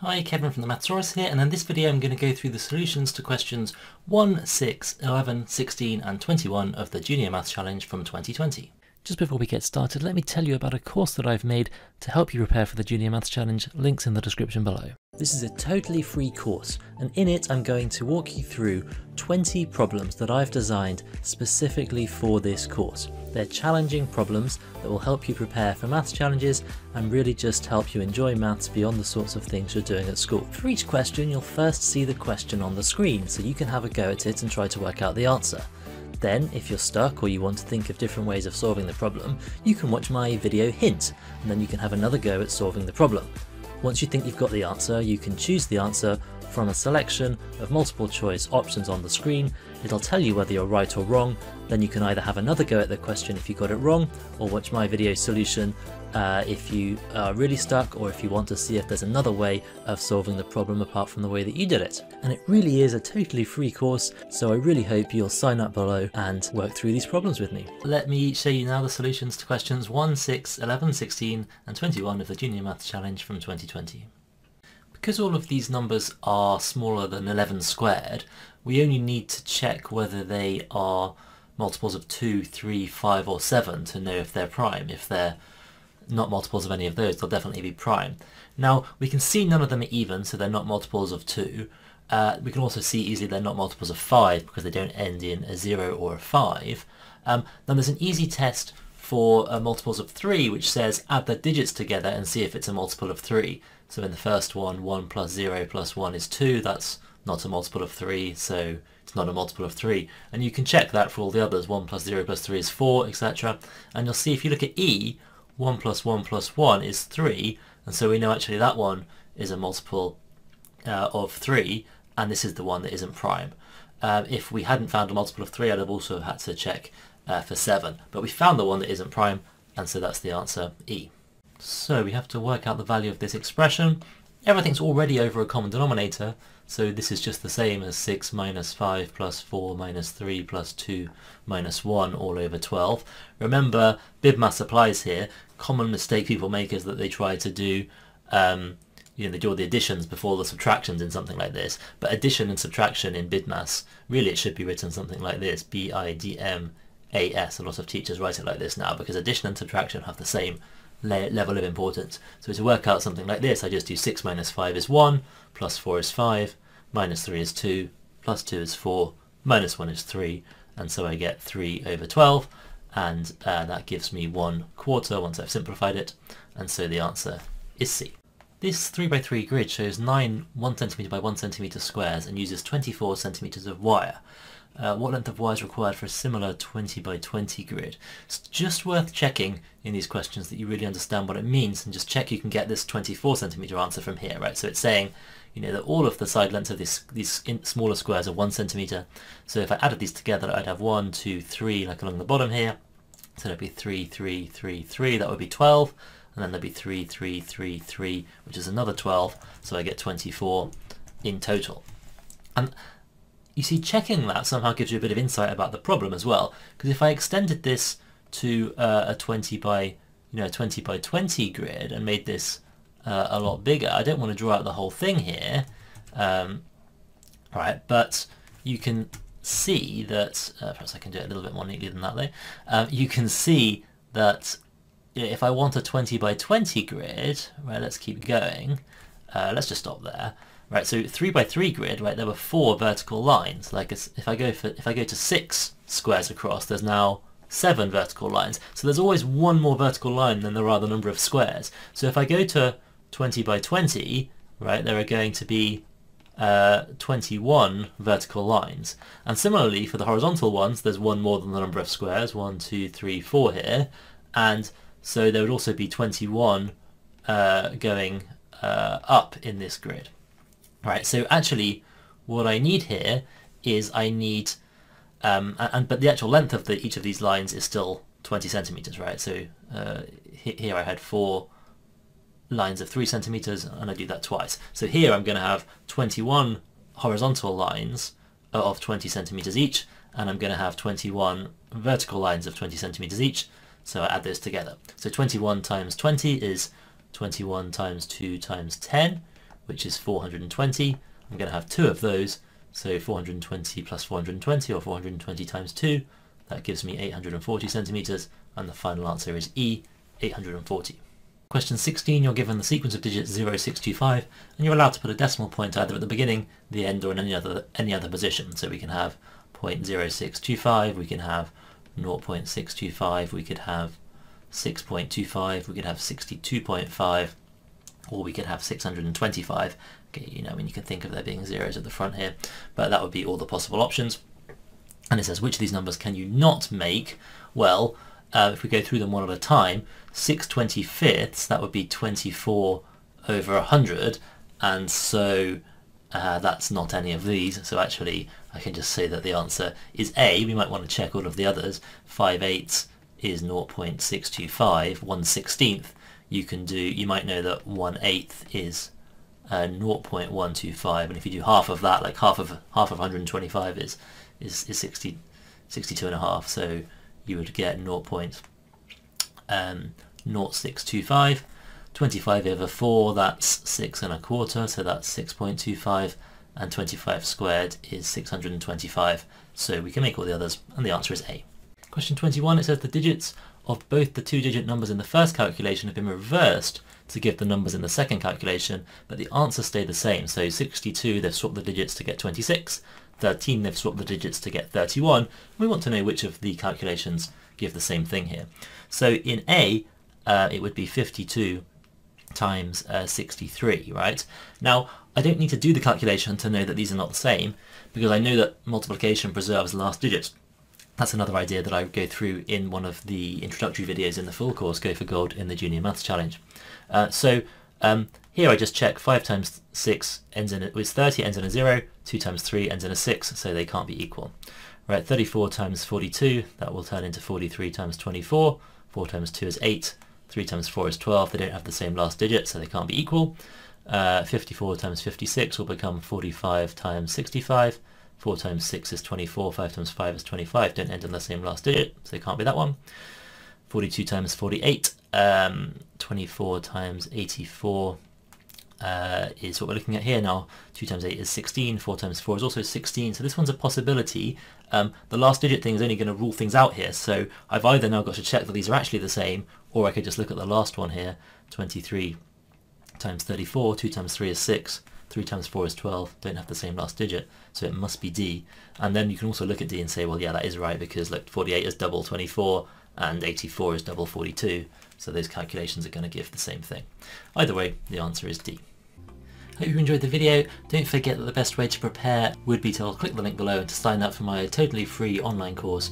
Hi, Kevin from the Mathsaurus here, and in this video I'm going to go through the solutions to questions 1, 6, 11, 16 and 21 of the Junior Maths Challenge from 2020. Just before we get started, let me tell you about a course that I've made to help you prepare for the Junior Maths Challenge, links in the description below. This is a totally free course, and in it I'm going to walk you through 20 problems that I've designed specifically for this course. They're challenging problems that will help you prepare for maths challenges and really just help you enjoy maths beyond the sorts of things you're doing at school. For each question, you'll first see the question on the screen, so you can have a go at it and try to work out the answer. Then, if you're stuck or you want to think of different ways of solving the problem, you can watch my video hint, and then you can have another go at solving the problem. Once you think you've got the answer, you can choose the answer from a selection of multiple choice options on the screen. It'll tell you whether you're right or wrong, then you can either have another go at the question if you got it wrong, or watch my video solution uh, if you are really stuck or if you want to see if there's another way of solving the problem apart from the way that you did it. And it really is a totally free course, so I really hope you'll sign up below and work through these problems with me. Let me show you now the solutions to questions 1, 6, 11, 16 and 21 of the Junior Maths Challenge from 2020. Because all of these numbers are smaller than 11 squared, we only need to check whether they are multiples of 2, 3, 5 or 7 to know if they're prime. If they're not multiples of any of those, they'll definitely be prime. Now, we can see none of them are even, so they're not multiples of 2. Uh, we can also see easily they're not multiples of 5 because they don't end in a 0 or a 5. Um, then there's an easy test for uh, multiples of 3 which says add the digits together and see if it's a multiple of 3. So in the first one, 1 plus 0 plus 1 is 2. That's not a multiple of 3, so it's not a multiple of 3. And you can check that for all the others. 1 plus 0 plus 3 is 4, etc. And you'll see if you look at E, 1 plus 1 plus 1 is 3. And so we know actually that one is a multiple uh, of 3, and this is the one that isn't prime. Um, if we hadn't found a multiple of 3, I'd have also had to check uh, for 7. But we found the one that isn't prime, and so that's the answer, E. So we have to work out the value of this expression. Everything's already over a common denominator, so this is just the same as 6 minus 5 plus 4 minus 3 plus 2 minus 1 all over 12. Remember, BIDMAS applies here. Common mistake people make is that they try to do um, you know, they do all the additions before the subtractions in something like this. But addition and subtraction in BIDMAS, really it should be written something like this, B-I-D-M-A-S. A lot of teachers write it like this now because addition and subtraction have the same level of importance. So to work out something like this, I just do 6 minus 5 is 1, plus 4 is 5, minus 3 is 2, plus 2 is 4, minus 1 is 3, and so I get 3 over 12, and uh, that gives me 1 quarter once I've simplified it, and so the answer is C. This 3x3 grid shows 9 1cm by 1cm squares and uses 24 centimeters of wire uh, what length of wire is required for a similar 20 by 20 grid. It's just worth checking in these questions that you really understand what it means and just check you can get this 24 centimeter answer from here, right? So it's saying, you know, that all of the side lengths of this, these smaller squares are one centimeter. So if I added these together, I'd have one, two, three, like along the bottom here. So that'd be three, three, three, three, that would be 12. And then there'd be three, three, three, three, which is another 12. So I get 24 in total. And you see, checking that somehow gives you a bit of insight about the problem as well. Because if I extended this to uh, a 20 by, you know, 20 by 20 grid and made this uh, a lot bigger, I don't want to draw out the whole thing here, um, right? But you can see that, uh, perhaps I can do it a little bit more neatly than that though. Um, you can see that if I want a 20 by 20 grid, right, let's keep going. Uh, let's just stop there right? So three by three grid, right? There were four vertical lines. Like if I go for if I go to six squares across, there's now seven vertical lines. So there's always one more vertical line than there are the number of squares. So if I go to 20 by 20, right, there are going to be uh, 21 vertical lines. And similarly for the horizontal ones, there's one more than the number of squares, one, two, three, four here. And so there would also be 21 uh, going uh, up in this grid. Right, so actually what I need here is I need, um, and but the actual length of the, each of these lines is still 20 centimeters, right? So uh, here I had four lines of three centimeters and I do that twice. So here I'm going to have 21 horizontal lines of 20 centimeters each and I'm going to have 21 vertical lines of 20 centimeters each. So I add those together. So 21 times 20 is 21 times 2 times 10 which is 420. I'm going to have two of those, so 420 plus 420, or 420 times 2, that gives me 840 centimetres, and the final answer is E, 840. Question 16, you're given the sequence of digits 0625, and you're allowed to put a decimal point either at the beginning, the end, or in any other, any other position. So we can have 0.0625, we can have 0.625, we could have 6.25, we could have 62.5, or we could have 625. Okay, you know, mean, you can think of there being zeros at the front here, but that would be all the possible options. And it says, which of these numbers can you not make? Well, uh, if we go through them one at a time, 6 25ths, that would be 24 over 100, and so uh, that's not any of these. So actually, I can just say that the answer is A. We might want to check all of the others. 5 eighths is 0.625. 1 16th, you can do, you might know that 1 eighth is uh, 0.125 and if you do half of that like half of half of 125 is is, is 60 62 and a half so you would get 0. Um, 0.0625 25 over 4 that's 6 and a quarter so that's 6.25 and 25 squared is 625 so we can make all the others and the answer is A. Question 21 it says the digits of both the two digit numbers in the first calculation have been reversed to give the numbers in the second calculation, but the answer stayed the same. So 62, they've swapped the digits to get 26. 13, they've swapped the digits to get 31. We want to know which of the calculations give the same thing here. So in A, uh, it would be 52 times uh, 63, right? Now, I don't need to do the calculation to know that these are not the same, because I know that multiplication preserves last digits. That's another idea that I go through in one of the introductory videos in the full course, Go for Gold in the Junior Maths Challenge. Uh, so um, here I just check 5 times 6 ends in with 30 ends in a 0, 2 times 3 ends in a 6, so they can't be equal. Right, 34 times 42, that will turn into 43 times 24, 4 times 2 is 8, 3 times 4 is 12, they don't have the same last digit, so they can't be equal. Uh, 54 times 56 will become 45 times 65, 4 times 6 is 24, 5 times 5 is 25, don't end on the same last digit, so it can't be that one. 42 times 48, um, 24 times 84 uh, is what we're looking at here now. 2 times 8 is 16, 4 times 4 is also 16, so this one's a possibility. Um, the last digit thing is only going to rule things out here, so I've either now got to check that these are actually the same, or I could just look at the last one here, 23 times 34, 2 times 3 is 6, 3 times 4 is 12, don't have the same last digit, so it must be D. And then you can also look at D and say, well, yeah, that is right, because look, 48 is double 24, and 84 is double 42, so those calculations are going to give the same thing. Either way, the answer is D. Hope you enjoyed the video. Don't forget that the best way to prepare would be to click the link below and to sign up for my totally free online course